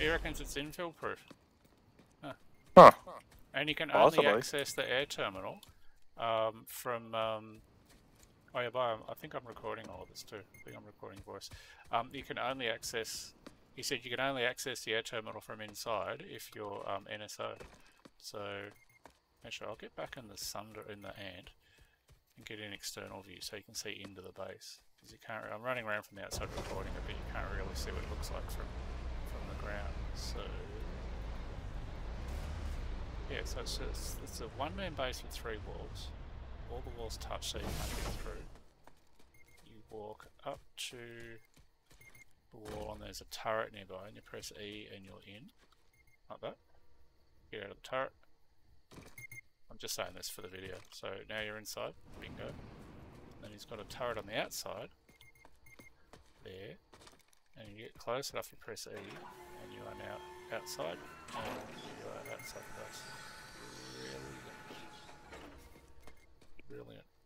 He reckons it's infil proof. Huh. And you can only access the air terminal um, from. Um, oh yeah, bye. I think I'm recording all of this too. I think I'm recording voice. Um, you can only access. He said you can only access the air terminal from inside if you're um, NSO. So, actually, I'll get back in the sunder in the ant and get an external view so you can see into the base. Because you can't. I'm running around from the outside recording it, but you can't really see what it looks like from from the ground. So. So it's just, it's a one-man base with three walls. All the walls touch so you can't get through. You walk up to the wall and there's a turret nearby and you press E and you're in. Like that. Get out of the turret. I'm just saying this for the video. So now you're inside. Bingo. Then he's got a turret on the outside. There. And you get close enough, you press E are now outside. Outside the base. Brilliant. Brilliant.